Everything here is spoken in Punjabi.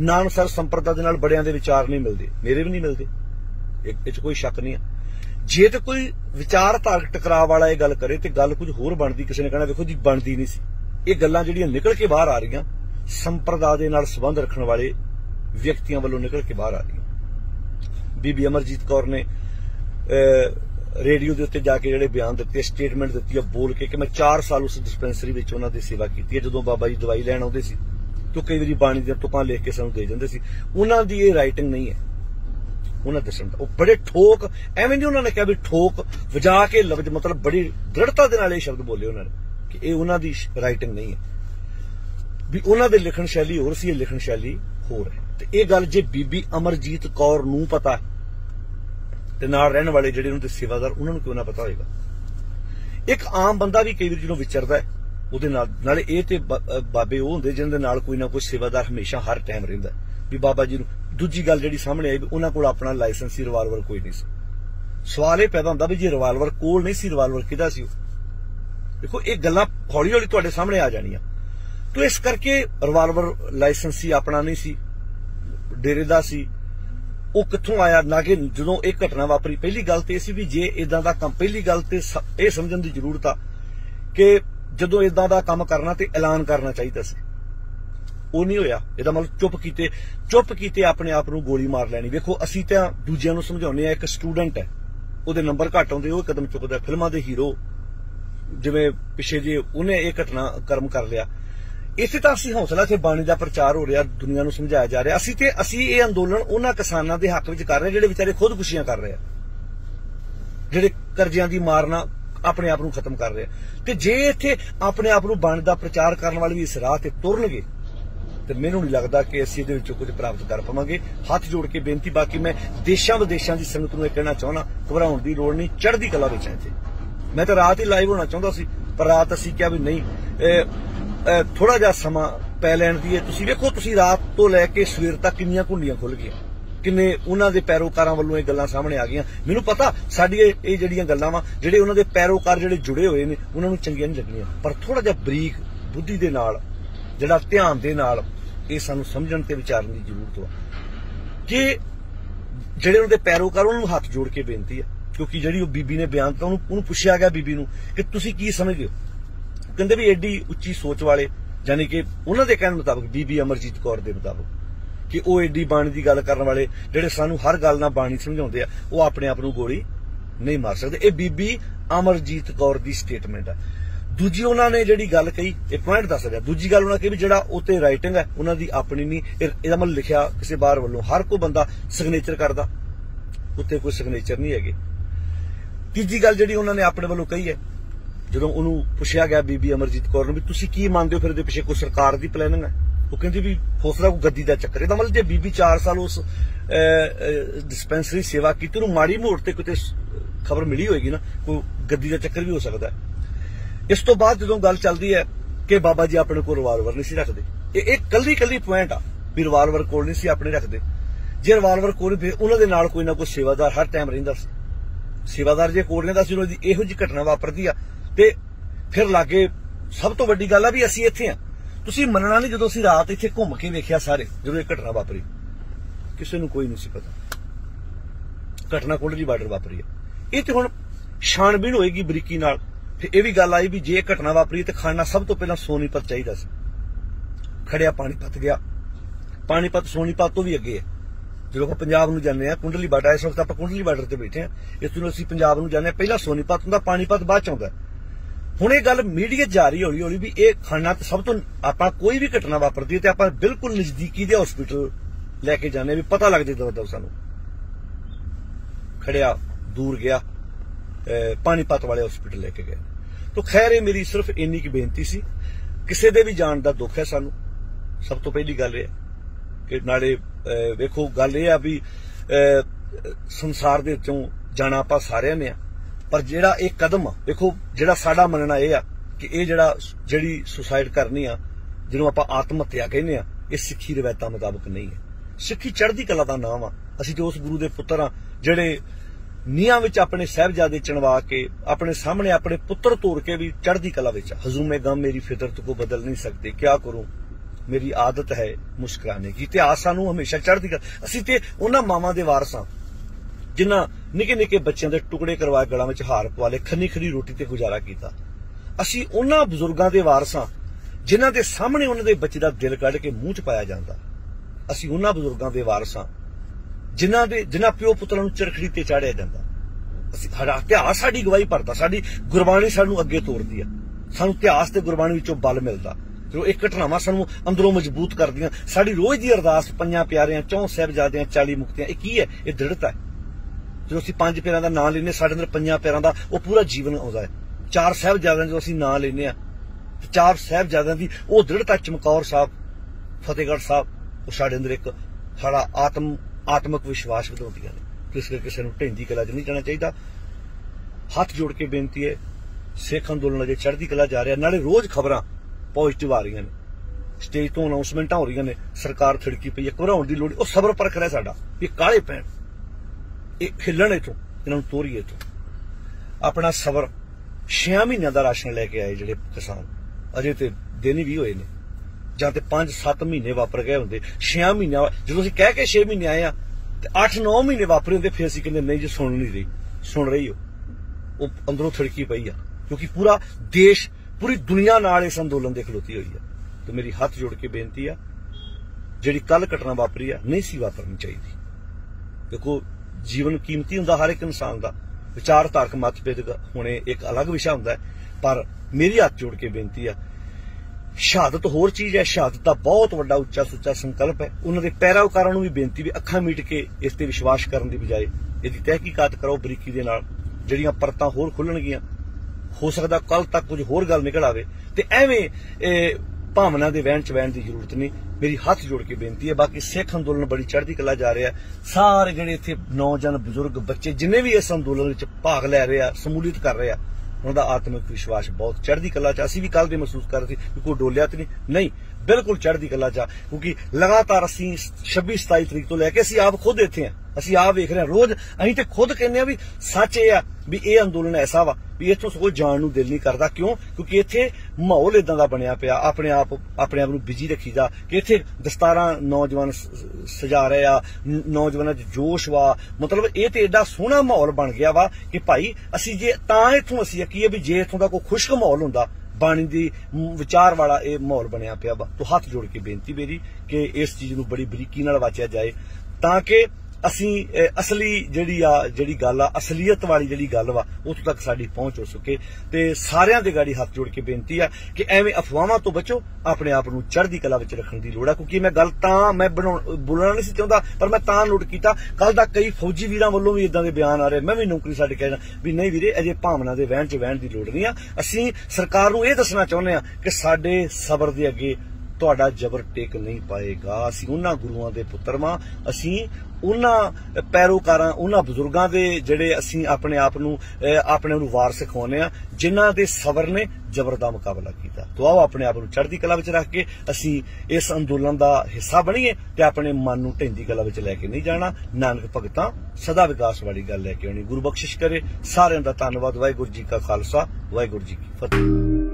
ਨਾਨਸਰ ਸੰਪਰਦਾ ਦੇ ਨਾਲ ਬੜਿਆਂ ਦੇ ਵਿਚਾਰ ਨਹੀਂ ਮਿਲਦੇ। ਮੇਰੇ ਵੀ ਨਹੀਂ ਮਿਲਦੇ। ਇਹ 'ਚ ਕੋਈ ਸ਼ੱਕ ਨਹੀਂ ਜੇ ਤੇ ਕੋਈ ਵਿਚਾਰਧਾਰਕ ਟਕਰਾਅ ਵਾਲਾ ਇਹ ਗੱਲ ਕਰੇ ਤੇ ਗੱਲ ਕੁਝ ਹੋਰ ਬਣਦੀ। ਕਿਸੇ ਨੇ ਕਹਿਣਾ, ਵੇਖੋ ਜੀ, ਬਣਦੀ ਨਹੀਂ ਸੀ। ਇਹ ਗੱਲਾਂ ਜਿਹੜੀਆਂ ਨਿਕਲ ਕੇ ਬਾਹਰ ਆ ਰਹੀਆਂ, ਸੰਪਰਦਾ ਦੇ ਨਾਲ ਸੰਬੰਧ ਰੱਖਣ ਵਾਲੇ ਵਿਅਕਤੀਆਂ ਵੱਲੋਂ ਨਿਕਲ ਕੇ ਬਾਹਰ ਆ ਰਹੀਆਂ। ਬੀਬੀ ਅਮਰਜੀਤ ਕੌਰ ਨੇ ਰੇਡੀਓ ਦੇ ਉੱਤੇ ਜਾ ਕੇ ਜਿਹੜੇ ਬਿਆਨ ਦਿੱਤੇ, ਸਟੇਟਮੈਂਟ ਦਿੱਤੀ ਆ ਬੋਲ ਕੇ ਕਿ ਮੈਂ 4 ਸਾਲ ਉਸ ਡਿਸਪੈਂਸਰੀ ਵਿੱਚ ਉਹਨਾਂ ਦੀ ਸੇਵਾ ਕੀਤੀ ਹੈ। ਜਦੋਂ ਬਾਬਾ ਜੀ ਦਵਾਈ ਲੈਣ ਆਉਂਦੇ ਸੀ ਤੇ ਕਈ ਵਾਰੀ ਬਾਣੀ ਦੀਆਂ ਤੁਕਾਂ ਲਿਖ ਕੇ ਸਾਨੂੰ ਦੇ ਜਾਂਦੇ ਸੀ। ਉਹਨਾਂ ਦੀ ਇਹ ਰਾਈਟਿੰਗ ਨਹੀਂ ਹੈ। ਉਹਨਾਂ ਦੱਸਣ ਦਾ ਉਹ ਬੜੇ ਠੋਕ, ਐਵੇਂ ਨਹੀਂ ਉਹਨਾਂ ਨੇ ਕਿਹਾ ਵੀ ਠੋਕ ਵਜਾ ਕੇ ਲਫ਼ਜ਼, ਮਤਲਬ ਬੜੀ ਦ੍ਰਿੜਤਾ ਦੇ ਨਾਲ ਇਹ ਸ਼ਬਦ ਬੋਲੇ ਉਹਨਾਂ ਨੇ ਕਿ ਇਹ ਉਹਨਾਂ ਦੀ ਰਾਈਟਿੰਗ ਨਹੀਂ ਹੈ। ਵੀ ਉਹਨਾਂ ਦੇ ਲਿਖਣ ਸ਼ੈਲੀ ਹੋਰ ਸੀ, ਇਹ ਲਿਖਣ ਸ਼ੈਲੀ ਹੋਰ ਹੈ। ਤੇ ਇਹ ਗੱਲ ਜੇ ਬੀਬੀ ਅਮਰਜੀਤ ਕੌਰ ਨੂੰ ਪਤਾ ਤੇ ਨਾਲ ਰਹਿਣ ਵਾਲੇ ਜਿਹੜੇ ਉਹਨਾਂ ਦੇ ਸੇਵਾਦਾਰ, ਉਹਨਾਂ ਨੂੰ ਕਿਉਂ ਨਾ ਪਤਾ ਹੋਏਗਾ? ਇੱਕ ਆਮ ਬੰਦਾ ਵੀ ਕਈ ਵਾਰ ਜਦੋਂ ਵਿਚਰਦਾ ਹੈ ਉਹਦੇ ਨਾਲ, ਨਾਲੇ ਇਹ ਤੇ ਬਾਬੇ ਉਹ ਹੁੰਦੇ ਜਿਹਨਾਂ ਦੇ ਨਾਲ ਕੋਈ ਨਾ ਕੋਈ ਸੇਵਾਦਾਰ ਹਮੇਸ਼ਾ ਹਰ ਟਾਈਮ ਰਹਿੰਦਾ ਵੀ ਬਾਬਾ ਜੀ ਨੂੰ ਦੂਜੀ ਗੱਲ ਜਿਹੜੀ ਸਾਹਮਣੇ ਆਈ ਵੀ ਉਹਨਾਂ ਕੋਲ ਆਪਣਾ ਲਾਇਸੈਂਸੀ ਰਿਵਾਲਵਰ ਕੋਈ ਨਹੀਂ ਸੀ। ਸਵਾਲ ਇਹ ਪੈਦਾ ਹੁੰਦਾ ਵੀ ਜੇ ਰਿਵਾਲਵਰ ਕੋਲ ਨਹੀਂ ਸੀ ਰਿਵਾਲਵਰ ਕਿਹਦਾ ਸੀ ਦੇਖੋ, ਇਹ ਗੱਲਾਂ ਹੌਲੀ ਹੌਲੀ ਤੁਹਾਡੇ ਸਾਹਮਣੇ ਆ ਜਾਣੀਆਂ। ਤੋ ਇਸ ਕਰਕੇ ਰਿਵਾਲਵਰ ਲਾਇਸੈਂਸੀ ਆਪਣਾ ਨਹੀਂ ਸੀ, ਡੇਰੇ ਦਾ ਸੀ। ਉਹ ਕਿੱਥੋਂ ਆਇਆ? ਨਾ ਕਿ ਜਦੋਂ ਇਹ ਘਟਨਾ ਵਾਪਰੀ, ਪਹਿਲੀ ਗੱਲ ਤੇ ਇਹ ਸੀ ਵੀ ਜੇ ਇਦਾਂ ਦਾ ਕੰਮ, ਪਹਿਲੀ ਗੱਲ ਤੇ ਇਹ ਸਮਝਣ ਦੀ ਜ਼ਰੂਰਤ ਆ ਕਿ ਜਦੋਂ ਇਦਾਂ ਦਾ ਕੰਮ ਕਰਨਾ ਤੇ ਐਲਾਨ ਕਰਨਾ ਚਾਹੀਦਾ ਸੀ। ਉਹ ਨਹੀਂ ਹੋਇਆ। ਇਹਦਾ ਮਤਲਬ ਚੁੱਪ ਕੀਤੇ ਚੁੱਪ ਕੀਤੇ ਆਪਣੇ ਆਪ ਨੂੰ ਗੋਲੀ ਮਾਰ ਲੈਣੀ। ਵੇਖੋ, ਅਸੀਂ ਤਾਂ ਦੂਜਿਆਂ ਨੂੰ ਸਮਝਾਉਂਦੇ ਆ ਇੱਕ ਸਟੂਡੈਂਟ ਹੈ। ਉਹਦੇ ਨੰਬਰ ਘੱਟ ਆਉਂਦੇ, ਉਹ ਕਦਮ ਚੁੱਕਦਾ, ਫਿਲਮਾਂ ਦੇ ਹੀਰੋ। ਜਿਵੇਂ ਪਿਛੇ ਜੇ ਉਹਨੇ ਇਹ ਘਟਨਾ ਕਰਮ ਕਰ ਲਿਆ। ਇਸੇ ਤਾਂ ਅਸੀਂ ਹੌਸਲਾ ਤੇ ਬਾਣੀ ਦਾ ਪ੍ਰਚਾਰ ਹੋ ਰਿਹਾ, ਦੁਨੀਆ ਨੂੰ ਸਮਝਾਇਆ ਜਾ ਰਿਹਾ। ਅਸੀਂ ਤੇ, ਅਸੀਂ ਇਹ ਅੰਦੋਲਨ ਉਹਨਾਂ ਕਿਸਾਨਾਂ ਦੇ ਹੱਕ ਵਿੱਚ ਕਰ ਰਹੇ ਜਿਹੜੇ ਵਿਚਾਰੇ ਖੁਦਕੁਸ਼ੀਆਂ ਕਰ ਰਹੇ ਆ। ਜਿਹੜੇ ਕਰਜ਼ਿਆਂ ਦੀ ਮਾਰਨਾ ਆਪਣੇ ਆਪ ਨੂੰ ਖਤਮ ਕਰ ਰਿਹਾ। ਤੇ ਜੇ ਇੱਥੇ ਆਪਣੇ ਆਪ ਨੂੰ ਬਾਣੀ ਦਾ ਪ੍ਰਚਾਰ ਕਰਨ ਵਾਲੇ ਵੀ ਇਸ ਰਾਹ ਤੇ ਤੁਰਨਗੇ, ਤੇ ਮੈਨੂੰ ਨਹੀਂ ਲੱਗਦਾ ਕਿ ਅਸੀਂ ਇਹਦੇ ਵਿੱਚੋਂ ਕੁਝ ਪ੍ਰਾਪਤ ਕਰ ਪਾਵਾਂਗੇ। ਹੱਥ ਜੋੜ ਕੇ ਬੇਨਤੀ ਬਾਕੀ ਮੈਂ ਦੇਸ਼ਾਂ ਵਿਦੇਸ਼ਾਂ ਦੀ ਸੰਗਤ ਨੂੰ ਇਹ ਕਹਿਣਾ ਚਾਹੁੰਦਾ, ਘਬਰਾਉਣ ਦੀ ਲੋੜ ਨਹੀਂ, ਚੜ੍ਹਦੀ ਕਲਾ ਵਿੱਚ ਹੈ ਇੱਥੇ। ਮੈਂ ਤਾਂ ਰਾਤ ਹੀ ਲਾਈਵ ਹੋਣਾ ਚਾਹੁੰਦਾ ਸੀ, ਪਰ ਰਾਤ ਅਸੀਂ ਕਿਹਾ ਵੀ ਨਹੀਂ ਥੋੜਾ ਜਿਹਾ ਸਮਾਂ ਪੈ ਲੈਣ ਦੀ ਹੈ। ਤੁਸੀਂ ਵੇਖੋ, ਤੁਸੀਂ ਰਾਤ ਤੋਂ ਲੈ ਕੇ ਸਵੇਰ ਤੱਕ ਕਿੰਨੀਆਂ ਕੁੰਡੀਆਂ ਖੁੱਲ ਗਈਆਂ। ਕਿੰਨੇ ਉਹਨਾਂ ਦੇ ਪੈਰੋਕਾਰਾਂ ਵੱਲੋਂ ਇਹ ਗੱਲਾਂ ਸਾਹਮਣੇ ਆ ਗਈਆਂ। ਮੈਨੂੰ ਪਤਾ, ਸਾਡੀ ਇਹ ਜਿਹੜੀਆਂ ਗੱਲਾਂ ਵਾ, ਜਿਹੜੇ ਉਹਨਾਂ ਦੇ ਪੈਰੋਕਾਰ ਜਿਹੜੇ ਜੁੜੇ ਹੋਏ ਨੇ, ਉਹਨਾਂ ਨੂੰ ਚੰਗੀਆਂ ਨਹੀਂ ਲੱਗਣੀਆਂ। ਪਰ ਥੋੜਾ ਜਿਹਾ ਬਰੀਕ ਬੁੱਧੀ ਦੇ ਨਾਲ, ਜਿਹੜਾ ਧਿਆਨ ਦੇ ਨਾਲ, ਇਹ ਸਾਨੂੰ ਸਮਝਣ ਤੇ ਵਿਚਾਰਨ ਦੀ ਜ਼ਰੂਰਤ ਵਾ। ਕਿ ਜਿਹੜੇ ਉਹਨਾਂ ਦੇ ਪੈਰੋਕਾਰ, ਉਹਨਾਂ ਨੂੰ ਹੱਥ ਜੋੜ ਕੇ ਬੇਨਤੀ ਹੈ ਕਿਉਂਕਿ ਜਿਹੜੀ ਉਹ ਬੀਬੀ ਨੇ ਬਿਆਨ ਕੀਤਾ ਉਹਨੂੰ ਉਹਨੂੰ ਪੁੱਛਿਆ ਗਿਆ ਬੀਬੀ ਨੂੰ ਕਿ ਤੁਸੀਂ ਕੀ ਸਮਝਦੇ ਹੋ? ਕਹਿੰਦੇ ਵੀ ਐਡੀ ਉੱਚੀ ਸੋਚ ਵਾਲੇ ਯਾਨੀ ਕਿ ਉਹਨਾਂ ਦੇ ਕਹਿਣ ਮੁਤਾਬਕ, ਬੀਬੀ ਅਮਰਜੀਤ ਕੌਰ ਦੇ ਮੁਤਾਬਕ। ਕਿ ਉਹ ਐਡੀ ਬਾਣੀ ਦੀ ਗੱਲ ਕਰਨ ਵਾਲੇ ਜਿਹੜੇ ਸਾਨੂੰ ਹਰ ਗੱਲ ਨਾਲ ਬਾਣੀ ਸਮਝਾਉਂਦੇ ਆ, ਉਹ ਆਪਣੇ ਆਪ ਨੂੰ ਗੋਲੀ ਨਹੀਂ ਮਾਰ ਸਕਦੇ। ਇਹ ਬੀਬੀ ਅਮਰਜੀਤ ਕੌਰ ਦੀ ਸਟੇਟਮੈਂਟ ਹੈ ਦੂਜੀ ਉਹਨਾਂ ਨੇ ਜਿਹੜੀ ਗੱਲ ਕਹੀ, ਇਹ ਪੁਆਇੰਟ ਦੱਸ ਰਿਹਾ। ਦੂਜੀ ਗੱਲ ਉਹਨਾਂ ਕਹੀ ਵੀ ਜਿਹੜਾ ਉਤੇ ਰਾਈਟਿੰਗ ਹੈ ਉਹਨਾਂ ਦੀ ਆਪਣੀ ਨਹੀਂ ਇਹਦਾ ਮਤਲਬ ਲਿਖਿਆ ਕਿਸੇ ਬਾਹਰ ਵੱਲੋਂ। ਹਰ ਕੋਈ ਬੰਦਾ ਸਿਗਨੇਚਰ ਕਰਦਾ ਉੱਤੇ ਕੋਈ ਸਿਗਨੇਚਰ ਨਹੀਂ ਹੈਗੇ। ਤੀਜੀ ਗੱਲ ਜਿਹੜੀ ਉਹਨਾਂ ਨੇ ਆਪਣੇ ਵੱਲੋਂ ਕਹੀ ਹੈ, ਜਦੋਂ ਉਹਨੂੰ ਪੁੱਛਿਆ ਗਿਆ ਬੀਬੀ ਅਮਰਜੀਤ ਕੌਰ ਨੂੰ ਵੀ ਤੁਸੀਂ ਕੀ ਮੰਨਦੇ ਹੋ, ਫਿਰ ਇਹਦੇ ਪਿੱਛੇ ਕੋਈ ਸਰਕਾਰ ਦੀ ਪਲੈਨਿੰਗ ਹੈ ਉਹ ਕਹਿੰਦੀ ਵੀ ਹੋ ਸਕਦਾ ਕੋਈ ਗੱਦੀ ਦਾ ਚੱਕਰ ਇਹਦਾ ਮਤਲਬ ਜੇ ਬੀਬੀ 4 ਸਾਲ ਉਸ ਡਿਸਪੈਂਸਰੀ ਸੇਵਾ ਕੀਤੀ ਨੂੰ ਮਾੜੀ ਮੋੜ ਤੇ ਕਿਤੇ ਖਬਰ ਮਿਲੀ ਹੋਏਗੀ ਨਾ, ਕੋਈ ਗੱਦੀ ਦਾ ਚੱਕਰ ਵੀ ਹੋ ਸਕਦਾ ਇਸ ਤੋਂ ਬਾਅਦ ਜਦੋਂ ਗੱਲ ਚੱਲਦੀ ਹੈ ਕਿ ਬਾਬਾ ਜੀ ਆਪਣੇ ਕੋਲ ਰਿਵਾਲਵਰ ਨਹੀਂ ਸੀ ਰੱਖਦੇ। ਇਹ ਇੱਕ ਕੱਲੀ ਕੱਲੀ ਪੁਆਇੰਟ ਆ ਵੀ ਰਿਵਾਲਵਰ ਕੋਲ ਨਹੀਂ ਸੀ ਆਪਣੇ ਰੱਖਦੇ। ਜੇ ਰਿਵਾਲਵਰ ਕੋਲ ਵੀ ਉਹਨਾਂ ਦੇ ਨਾਲ ਕੋਈ ਨਾ ਕੋਈ ਸੇਵਾਦਾਰ ਹਰ ਟਾਈਮ ਰਹਿੰਦਾ ਸੀ। ਸੇਵਾਦਾਰ ਜੇ ਕੋਲ ਰਹਿੰਦਾ ਸੀ ਉਹਨਾਂ ਦੀ ਇਹੋ ਜਿਹੀ ਘਟਨਾ ਵਾਪਰਦੀ ਆ। ਤੇ ਫਿਰ ਲਾਗੇ ਸਭ ਤੋਂ ਵੱਡੀ ਗੱਲ ਆ ਵੀ ਅਸੀਂ ਇੱਥੇ ਆ। ਤੁਸੀਂ ਮੰਨਣਾ ਨਹੀਂ ਜਦੋਂ ਅਸੀਂ ਰਾਤ ਇੱਥੇ ਘੁੰਮ ਕੇ ਵੇਖਿਆ ਸਾਰੇ, ਜਦੋਂ ਇਹ ਘਟਨਾ ਵਾਪਰੀ। ਕਿਸੇ ਨੂੰ ਕੋਈ ਨਹੀਂ ਸੀ ਪਤਾ। ਘਟਨਾ ਕੋਟਲੀ ਬਾਰਡਰ ਵਾਪਰੀ ਹੈ। ਇਹ ਤੇ ਹੁਣ ਛਾਣਬੀਣ ਹੋਏਗੀ ਬਰੀਕੀ ਨਾਲ। ਫਿਰ ਇਹ ਵੀ ਗੱਲ ਆਈ ਵੀ ਜੇ ਇਹ ਘਟਨਾ ਵਾਪਰੀ ਤੇ ਖਾਣਾ ਸਭ ਤੋਂ ਪਹਿਲਾਂ ਸੋਨੀਪਤ ਚਾਹੀਦਾ ਸੀ। ਖੜਿਆ ਪਾਣੀਪਤ ਗਿਆ। ਪਾਣੀਪਤ ਸੋਨੀਪਤ ਤੋਂ ਵੀ ਅੱਗੇ ਹੈ। ਜਦੋਂ ਆਪਾਂ ਪੰਜਾਬ ਨੂੰ ਜਾਂਦੇ ਆ ਕੁੰਡਲੀ ਬਾਰਡਰ, ਇਸ ਵਕਤ ਆਪਾਂ ਕੁੰਡਲੀ ਬਾਰਡਰ ਤੇ ਬੈਠੇ ਆ ਇਸ ਤੋਂ ਅਸੀਂ ਪੰਜਾਬ ਨੂੰ ਜਾਂਦੇ ਆ ਪਹਿਲਾਂ ਸੋਨੀਪਤ ਹੁੰਦਾ ਪਾਣੀਪਤ ਬਾਅਦ ਚ ਆਉਂਦਾ ਹੁਣ ਇਹ ਗੱਲ ਮੀਡੀਆ 'ਚ ਜਾ ਰਹੀ ਹੌਲੀ ਹੌਲੀ ਵੀ ਇਹ ਖਾਨਾ ਤੇ ਸਭ ਤੋਂ ਆਪਾਂ ਕੋਈ ਵੀ ਘਟਨਾ ਵਾਪਰਦੀ ਹੈ ਤੇ ਆਪਾਂ ਬਿਲਕੁਲ ਨਜ਼ਦੀਕੀ ਦੇ ਹਸਪੀਟਲ ਲੈ ਕੇ ਜਾਂਦੇ ਆ ਵੀ ਪਤਾ ਲੱਗ ਜੇ ਦਵਾ ਸਾਨੂੰ। ਖੜਿਆ, ਦੂਰ ਗਿਆ ਪਾਣੀਪਤ ਵਾਲੇ ਹਸਪੀਟਲ ਲੈ ਕੇ ਗਏ ਤੋ ਖੈਰ ਇਹ ਮੇਰੀ ਸਿਰਫ ਇੰਨੀ ਕੀ ਬੇਨਤੀ ਸੀ। ਕਿਸੇ ਦੇ ਵੀ ਜਾਣ ਦਾ ਦੁੱਖ ਹੈ ਸਾਨੂੰ। ਸਭ ਤੋਂ ਪਹਿਲੀ ਗੱਲ ਇਹ ਕਿ ਨਾਲੇ ਵੇਖੋ, ਗੱਲ ਇਹ ਆ ਵੀ ਸੰਸਾਰ ਦੇ ਵਿੱਚੋਂ ਜਾਣਾ ਆਪਾਂ ਸਾਰਿਆਂ ਨੇ ਆ। ਪਰ ਜਿਹੜਾ ਇਹ ਕਦਮ ਆ ਵੇਖੋ ਜਿਹੜਾ ਸਾਡਾ ਮੰਨਣਾ ਇਹ ਆ ਕਿ ਇਹ ਜਿਹੜਾ ਜਿਹੜੀ ਸੁਸਾਈਡ ਕਰਨੀ ਆ, ਜਿਹਨੂੰ ਆਪਾਂ ਆਤਮ ਹੱਤਿਆ ਕਹਿੰਦੇ ਆ, ਇਹ ਸਿੱਖੀ ਰਵਾਇਤਾਂ ਮੁਤਾਬਕ ਨਹੀਂ ਹੈ। ਸਿੱਖੀ ਚੜ੍ਹਦੀ ਕਲਾ ਦਾ ਨਾਮ ਆ। ਅਸੀਂ ਤੇ ਉਸ ਗੁਰੂ ਦੇ ਪੁੱਤਰ ਆ, ਜਿਹੜੇ ਨੀਹਾਂ ਵਿੱਚ ਆਪਣੇ ਸਹਿਬਜ਼ਾਦੇ ਚਣਵਾ ਕੇ, ਆਪਣੇ ਸਾਹਮਣੇ ਆਪਣੇ ਪੁੱਤਰ ਤੋਰ ਕੇ ਵੀ ਚੜ੍ਹਦੀ ਕਲਾ ਵਿੱਚ ਹਜ਼ੂਮੇ ਗਮ, ਮੇਰੀ ਫਿਤਰਤ ਕੋ ਬਦਲ ਨਹੀਂ ਸਕਦੇ, ਕਿਆ ਕਰੂੰ? ਮੇਰੀ ਆਦਤ ਹੈ ਮੁਸਕਰਾਣੇ ਦੀ। ਇਤਿਹਾਸ ਸਾਨੂੰ ਹਮੇਸ਼ਾ ਚੜ੍ਹਦੀ ਕਲਾ, ਅਸੀਂ ਤੇ ਉਹਨਾਂ ਮਾਵਾਂ ਦੇ ਵਾਰਸ ਹਾਂ ਜਿਨ੍ਹਾਂ ਨਿੱਕੇ ਨਿੱਕੇ ਬੱਚਿਆਂ ਦੇ ਟੁਕੜੇ ਕਰਵਾ ਗਲਾਂ ਵਿੱਚ ਹਾਰ ਪਵਾ ਲਏ, ਖੰਨੀ ਖਰੀ ਰੋਟੀ ਤੇ ਗੁਜ਼ਾਰਾ ਕੀਤਾ। ਅਸੀਂ ਉਹਨਾਂ ਬਜ਼ੁਰਗਾਂ ਦੇ ਵਾਰਸ ਹਾਂ ਜਿਨ੍ਹਾਂ ਦੇ ਸਾਹਮਣੇ ਉਹਨਾਂ ਦੇ ਬੱਚੇ ਦਾ ਦਿਲ ਕੱਢ ਕੇ ਮੂੰਹ 'ਚ ਪਾਇਆ ਜਾਂਦਾ, ਅਸੀਂ ਉਹਨਾਂ ਬਜ਼ੁਰਗਾਂ ਦੇ ਵਾਰਸ ਹਾਂ ਜਿਨ੍ਹਾਂ ਦੇ ਜਿਨ੍ਹਾਂ ਪਿਓ ਪੁੱਤਰਾਂ ਨੂੰ ਚਰਖੜੀ ਤੇ ਚਾੜਿਆ ਜਾਂਦਾ। ਅਸੀਂ ਸਾਡਾ ਇਤਿਹਾਸ ਸਾਡੀ ਗਵਾਹੀ ਭਰਦਾ, ਸਾਡੀ ਗੁਰਬਾਣੀ ਸਾਨੂੰ ਅੱਗੇ ਤੋਰਦੀ ਆ। ਸਾਨੂੰ ਇਤਿਹਾਸ ਤੇ ਗੁਰਬਾਣੀ ਵਿੱਚੋਂ ਬਲ ਮਿਲਦਾ। ਜੋ ਇਹ ਘਟਨਾਵਾਂ ਸਾਨੂੰ ਅੰਦਰੋਂ ਮਜ਼ਬੂਤ ਕਰਦੀਆਂ। ਸਾਡੀ ਰੋਜ਼ ਦੀ ਅਰਦਾਸ ਪੰਜਾਂ ਪਿਆਰਿਆਂ, ਚੌਂ ਸਾਹਿਬਜ਼ਾਦਿਆਂ 40 ਮੁਕਤਿਆਂ, ਇਹ ਕੀ ਹੈ? ਇਹ ਦ੍ਰਿੜਤਾ ਹੈ। ਜਦੋਂ ਅਸੀਂ ਪੰਜ ਪਿਆਰਾਂ ਦਾ ਨਾਮ ਲੈਨੇ ਸਾਡੇ ਅੰਦਰ ਪੰਜਾਂ ਪਿਆਰਾਂ ਦਾ ਉਹ ਪੂਰਾ ਜੀਵਨ ਆਉਂਦਾ ਹੈ। ਚਾਰ ਸਾਹਿਬਜ਼ਾਦਿਆਂ ਜਦੋਂ ਅਸੀਂ ਨਾਮ ਲੈਨੇ ਆ ਚਾਰ ਸਾਹਿਬਜ਼ਾਦਿਆਂ ਦੀ ਉਹ ਦ੍ਰਿੜਤਾ ਚਮਕੌਰ ਸਾਹਿਬ, ਫਤਿਹਗੜ੍ਹ ਸਾਹਿਬ, ਉਹ ਸਾਡੇ ਅੰਦਰ ਇੱਕ ਸਾਡਾ ਆਤਮ, ਆਤਮਿਕ ਵਿਸ਼ਵਾਸ ਵਧਾਉਂਦੀਆਂ ਨੇ। ਇਸ ਕਰਕੇ ਕਿਸੇ ਨੂੰ ਢੈਂਦੀ ਕਲਾ 'ਚ ਨਹੀਂ ਜਾਣਾ ਚਾਹੀਦਾ। ਹੱਥ ਜੋੜ ਕੇ ਬੇਨਤੀ ਹੈ, ਸਿੱਖ ਅੰਦੋਲਨ ਅਜੇ ਚੜ੍ਹਦੀ ਕਲਾ ਜਾ ਰਿਹਾ, ਨਾਲੇ ਰੋਜ਼ ਖਬਰਾਂ ਪੋਜ਼ਿਟਿਵ ਆ ਰਹੀਆਂ ਨੇ। ਸਟੇਜ ਤੋਂ ਅਨਾਉਂਸਮੈਂਟਾਂ ਹੋ ਰਹੀਆਂ ਨੇ, ਸਰਕਾਰ ਥਿੜਕੀ ਪਈ ਹੈ, ਘਬਰਾਉਣ ਦੀ ਲੋੜ ਉਹ ਸਬਰ ਪਰਖ ਰਿਹਾ ਸਾਡਾ, ਵੀ ਕਾਲੇ ਪੈਣ। ਇਹ ਖਿੱਲਣ ਇਥੋਂ, ਇਹਨਾਂ ਨੂੰ ਤੋਰੀਏ ਇਥੋਂ। ਆਪਣਾ ਸਬਰ 6 ਮਹੀਨਿਆਂ ਦਾ ਰਾਸ਼ਨ ਲੈ ਕੇ ਆਏ ਜਿਹੜੇ ਕਿਸਾਨ। ਅਜੇ ਤੇ ਦਿਨ ਵੀ ਹੋਏ ਨੇ। ਜਾਂ ਤੇ 5-7 ਮਹੀਨੇ ਵਾਪਰ ਗਏ ਹੁੰਦੇ। 6 ਮਹੀਨਿਆਂ ਜਦੋਂ ਅਸੀਂ ਕਹਿ ਕੇ 6 ਮਹੀਨੇ ਆਏ ਆ, ਤੇ 8-9 ਮਹੀਨੇ ਵਾਪਰੇ ਹੁੰਦੇ, ਫਿਰ ਅਸੀਂ ਕਹਿੰਦੇ, ਨਹੀਂ ਜੀ, ਸੁਣ ਨਹੀਂ ਰਹੀ। ਸੁਣ ਰਹੀ ਹੋ। ਉਹ ਅੰਦਰੋਂ ਥੜਕੀ ਪਈ ਆ। ਕਿਉਂਕਿ ਪੂਰਾ ਦੇਸ਼, ਪੂਰੀ ਦੁਨੀਆ ਨਾਲ ਇਸ ਅੰਦੋਲਨ ਦੇ ਖਲੋਤੀ ਹੋਈ ਆ। ਤੇ ਮੇਰੀ ਹੱਥ ਜੋੜ ਕੇ ਬੇਨਤੀ ਆ, ਜਿਹੜੀ ਕੱਲ ਘਟਨਾ ਵਾਪਰੀ ਆ, ਨਹੀਂ ਸੀ ਵਾਪਰਨੀ ਚਾਹੀਦੀ। ਦੇਖੋ ਜੀਵਨ ਕੀਮਤੀ ਹੁੰਦਾ ਹਰ ਇੱਕ ਇਨਸਾਨ ਦਾ। ਵਿਚਾਰਧਾਰਕ ਮਤਭੇਦ ਹੋਣੇ ਇੱਕ ਅਲੱਗ ਵਿਸ਼ਾ ਹੁੰਦਾ ਹੈ। ਪਰ ਮੇਰੀ ਹੱਥ ਜੋੜ ਕੇ ਬੇਨਤੀ ਆ ਸ਼ਹਾਦਤ ਹੋਰ ਚੀਜ਼ ਹੈ, ਸ਼ਹਾਦਤ ਦਾ ਬਹੁਤ ਵੱਡਾ ਉੱਚਾ ਸੁੱਚਾ ਸੰਕਲਪ ਹੈ। ਉਹਨਾਂ ਦੇ ਪੈਰਾਵਕਾਰਾਂ ਨੂੰ ਵੀ ਬੇਨਤੀ ਵੀ ਅੱਖਾਂ ਮੀਟ ਕੇ ਇਸ ਤੇ ਵਿਸ਼ਵਾਸ ਕਰਨ ਦੀ ਬਜਾਏ ਇਹਦੀ ਤਹਿਕੀਕਾਤ ਕਰੋ ਬਰੀਕੀ ਦੇ ਨਾਲ। ਜਿਹੜੀਆਂ ਪਰਤਾਂ ਹੋਰ ਖੁੱਲਣਗੀਆਂ, ਹੋ ਸਕਦਾ ਕੱਲ ਤੱਕ ਕੁਝ ਹੋਰ ਗੱਲ ਨਿਕਲ ਆਵੇ। ਤੇ ਐਵੇਂ ਭਾਵਨਾ ਦੇ ਵਹਿਣ ਚ ਵਹਿਣ ਦੀ ਜ਼ਰੂਰਤ ਨਹੀਂ। ਮੇਰੀ ਹੱਥ ਜੋੜ ਕੇ ਬੇਨਤੀ ਹੈ, ਬਾਕੀ ਸਿੱਖ ਅੰਦੋਲਨ ਬੜੀ ਚੜ੍ਹਦੀ ਕਲਾ ਜਾ ਰਿਹਾ ਸਾਰੇ ਜਿਹੜੇ ਇੱਥੇ ਨੌਜਵਾਨ, ਬਜ਼ੁਰਗ ਬੱਚੇ, ਜਿੰਨੇ ਵੀ ਇਸ ਅੰਦੋਲਨ ਵਿੱਚ ਭਾਗ ਲੈ ਰਹੇ ਆ, ਸਮੂਲੀਅਤ ਕਰ ਰਹੇ ਆ, ਉਹਨਾਂ ਦਾ ਆਤਮਿਕ ਵਿਸ਼ਵਾਸ ਬਹੁਤ ਚੜ੍ਹਦੀ ਕਲਾ ਚ ਅਸੀਂ ਵੀ ਕੱਲ ਦੇ ਮਹਿਸੂਸ ਕਰ ਰਹੇ ਸੀ ਕਿ ਕੋਈ ਡੋਲਿਆ ਤੇ ਨਹੀਂ। ਨਹੀਂ, ਬਿਲਕੁਲ ਚੜ੍ਹਦੀ ਕਲਾ ਚ ਕਿਉਂਕਿ ਲਗਾਤਾਰ ਅਸੀਂ 26 27 ਤਰੀਕ ਤੋਂ ਲੈ ਕੇ ਅਸੀਂ ਆਪ ਖੁਦ ਇੱਥੇ ਆ। ਅਸੀਂ ਆਪ ਵੇਖ ਰਹੇ ਹਾਂ ਰੋਜ਼ ਅਸੀਂ ਤੇ ਖੁਦ ਕਹਿੰਦੇ ਆ ਵੀ ਸੱਚ ਇਹ ਆ ਵੀ ਇਹ ਅੰਦੋਲਨ ਐਸਾ ਵਾ। ਵੀ ਇੱਥੋਂ ਕੋਈ ਜਾਣ ਨੂੰ ਦਿਲ ਨਹੀਂ ਕਰਦਾ। ਕਿਉਂ? ਕਿਉਂਕਿ ਇੱਥੇ ਮਾਹੌਲ ਇਦਾਂ ਦਾ ਬਣਿਆ ਪਿਆ, ਆਪਣੇ ਆਪ ਆਪਣੇ ਆਪ ਨੂੰ ਬਿਜ਼ੀ ਰੱਖੀਦਾ ਕਿ ਇੱਥੇ ਦਸਤਾਰਾਂ ਨੌਜਵਾਨ ਸਜਾ ਰਹੇ ਆ ਨੌਜਵਾਨਾਂ 'ਚ ਜੋਸ਼ ਵਾ। ਮਤਲਬ ਇਹ ਤੇ ਐਡਾ ਸੋਹਣਾ ਮਾਹੌਲ ਬਣ ਗਿਆ ਵਾ ਕਿ ਭਾਈ ਅਸੀਂ ਜੇ ਤਾਂ ਇੱਥੋਂ ਅਸੀਂ ਕੀ ਵੀ ਜੇ ਇੱਥੋਂ ਦਾ ਕੋਈ ਖੁਸ਼ਕ ਮਾਹੌਲ ਹੁੰਦਾ, ਬਾਣੀ ਦੀ ਵਿਚਾਰ ਵਾਲਾ ਇਹ ਮਾਹੌਲ ਬਣਿਆ ਪਿਆ ਵਾ। ਤੋ ਹੱਥ ਜੋੜ ਕੇ ਬੇਨਤੀ ਮੇਰੀ ਕਿ ਇਸ ਚੀਜ਼ ਨੂੰ ਬੜੀ ਬਰੀਕੀ ਨਾਲ ਵਾਚਿਆ ਜਾਏ, ਤਾਂ ਕਿ ਅਸੀਂ ਅਸਲੀ ਜਿਹੜੀ ਆ, ਜਿਹੜੀ ਗੱਲ ਆ, ਅਸਲੀਅਤ ਵਾਲੀ ਜਿਹੜੀ ਗੱਲ ਵਾ, ਉੱਥੋਂ ਤੱਕ ਸਾਡੀ ਪਹੁੰਚ ਹੋ ਸਕੇ। ਤੇ ਸਾਰਿਆਂ ਦੇ ਗਾੜੀ ਹੱਥ ਜੋੜ ਕੇ ਬੇਨਤੀ ਆ ਕਿ ਐਵੇਂ ਅਫਵਾਹਾਂ ਤੋਂ ਬਚੋ, ਆਪਣੇ ਆਪ ਨੂੰ ਚੜ੍ਹਦੀ ਕਲਾ ਵਿੱਚ ਰੱਖਣ ਦੀ ਲੋੜ ਆ, ਕਿਉਂਕਿ ਮੈਂ ਗੱਲ ਤਾਂ ਮੈਂ ਬੋਲਣਾ ਨਹੀਂ ਸੀ ਚਾਹੁੰਦਾ, ਪਰ ਮੈਂ ਤਾਂ ਨੋਟ ਕੀਤਾ ਕੱਲ ਦਾ ਕਈ ਫੌਜੀ ਵੀਰਾਂ ਵੱਲੋਂ ਵੀ ਇਦਾਂ ਦੇ ਬਿਆਨ ਆ ਰਹੇ, ਮੈਂ ਵੀ ਨੌਕਰੀ ਛੱਡ ਕੇ ਵੀ ਨਹੀਂ ਵੀਰੇ, ਅਜੇ ਭਾਵਨਾ ਦੇ ਵਹਿਣ 'ਚ ਵਹਿਣ ਦੀ ਲੋੜ ਨਹੀਂ ਆ। ਅਸੀਂ ਸਰਕਾਰ ਨੂੰ ਇਹ ਦੱਸਣਾ ਚਾਹੁੰਦੇ ਆ ਕਿ ਸਾਡੇ ਸਬਰ ਦੇ ਅੱਗੇ ਤੁਹਾਡਾ ਜ਼ਬਰ ਟੇਕ ਨਹੀਂ ਪਾਏਗਾ। ਅਸੀਂ ਉਹਨਾਂ ਗੁਰੂਆਂ ਦੇ ਪੁੱਤਰ ਮਾਂ ਅਸੀਂ ਉਹਨਾਂ ਪੈਰੋਕਾਰਾਂ, ਉਹਨਾਂ ਬਜ਼ੁਰਗਾਂ ਦੇ ਜਿਹੜੇ ਅਸੀਂ ਆਪਣੇ ਆਪ ਨੂੰ ਆਪਣੇ ਨੂੰ ਵਾਰ ਸਿਖਾਉਨੇ ਆ ਜਿਨ੍ਹਾਂ ਦੇ ਸਬਰ ਨੇ ਜ਼ਬਰ ਦਾ ਮੁਕਾਬਲਾ ਕੀਤਾ। ਤੋਂ ਆਓ ਆਪਣੇ ਆਪ ਨੂੰ ਚੜ੍ਹਦੀ ਕਲਾ ਵਿੱਚ ਰੱਖ ਕੇ ਅਸੀਂ ਇਸ ਅੰਦੋਲਨ ਦਾ ਹਿੱਸਾ ਬਣੀਏ ਤੇ ਆਪਣੇ ਮਨ ਨੂੰ ਢਿੰਦੀ ਕਲਾ ਵਿੱਚ ਲੈ ਕੇ ਨਹੀਂ ਜਾਣਾ। ਨਾਨਕ ਭਗਤਾਂ, ਸਦਾ ਵਿਕਾਸ ਵਾਲੀ ਗੱਲ ਲੈ ਕੇ ਆਉਣੀ। ਗੁਰੂ ਬਖਸ਼ਿਸ਼ ਕਰੇ। ਸਾਰਿਆਂ ਦਾ ਧੰਨਵਾਦ। ਵਾਹਿਗੁਰੂ ਜੀ ਕਾ ਖਾਲਸਾ। ਵਾਹਿਗੁਰੂ ਜੀ ਕੀ ਫਤਿਹ।